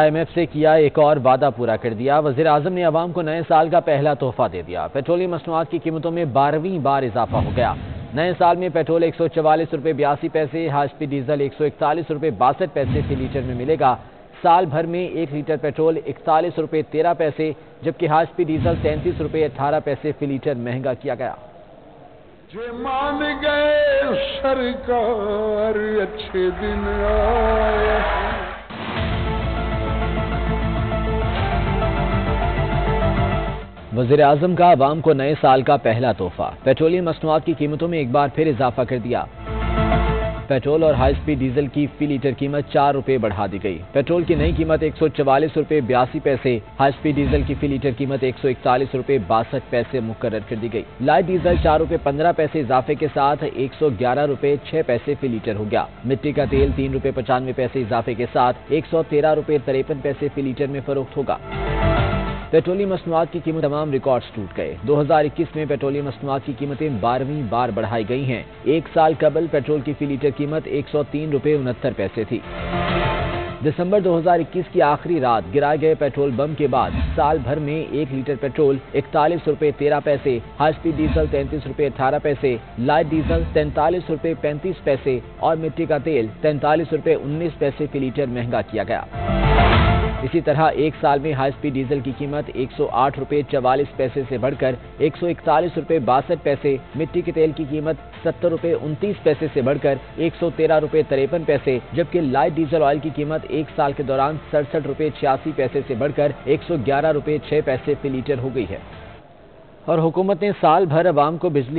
IMF से किया एक और वादा पूरा कर दिया। वज़ीर आज़म ने अवाम को नए साल का पहला तोहफा दे दिया। पेट्रोलियम मसनूआत की कीमतों में बारहवीं बार इजाफा हो गया। नए साल में पेट्रोल एक सौ चवालीस रुपये बयासी पैसे हाजपी डीजल एक सौ इकतालीस रुपये बासठ पैसे फ़ी लीटर में मिलेगा। साल भर में एक लीटर पेट्रोल इकतालीस रुपये तेरह पैसे, जबकि हाजपी डीजल तैंतीस रुपये अठारह पैसे फ़ी लीटर महँगा किया गया। मान गए सरकार, अच्छे दिन आए। वज़ीर आज़म का आवाम को नए साल का पहला तोहफा। पेट्रोलियम मसनूआत की कीमतों में एक बार फिर इजाफा कर दिया। पेट्रोल और हाई स्पीड डीजल की फ़ी लीटर कीमत चार रुपए बढ़ा दी गई। पेट्रोल की नई कीमत एक सौ चवालीस रुपए बयासी पैसे हाई स्पीड डीजल की फ़ी लीटर कीमत एक सौ इकतालीस रुपए बासठ पैसे मुकर कर दी गई। लाइट डीजल चार रुपए पंद्रह पैसे इजाफे के साथ एक सौ ग्यारह रुपए छह पैसे फ़ी लीटर हो गया। मिट्टी का तेल तीन रुपए पचानवे पैसे इजाफे के साथ एक सौ तेरह रुपए तिरपन पैसे फ़ी लीटर में फरोख्त होगा। पेट्रोलियम मसनूआत की कीमत तमाम रिकॉर्ड्स टूट गए। 2021 में पेट्रोलियम मसनूआत की कीमतें बारहवीं बार बढ़ाई गई हैं। एक साल कबल पेट्रोल की फ़ी लीटर कीमत एक सौ तीन रुपये उनहत्तर पैसे थी। दिसंबर 2021 की आखिरी रात गिराए गए पेट्रोल बम के बाद साल भर में एक लीटर पेट्रोल इकतालीस रुपए तेरह पैसे, हाई स्पीड डीजल तैंतीस रुपए अठारह पैसे, लाइट डीजल तैंतालीस रुपए पैंतीस पैसे और मिट्टी का तेल तैंतालीस रुपए उन्नीस पैसे फ़ी लीटर महँगा किया गया। इसी तरह एक साल में हाई स्पीड डीजल की कीमत एक सौ आठ चवालीस पैसे से बढ़कर एक सौ इकतालीस बासठ पैसे, मिट्टी के तेल की कीमत सत्तर रुपये उनतीस पैसे से बढ़कर एक सौ तेरह रुपये तिरपन पैसे, जबकि लाइट डीजल ऑयल की कीमत एक साल के दौरान सड़सठ रुपये छियासी पैसे से बढ़कर एक सौ ग्यारह रुपये छह पैसे फ़ी लीटर हो गई है। और हुकूमत ने साल भर आवाम को बिजली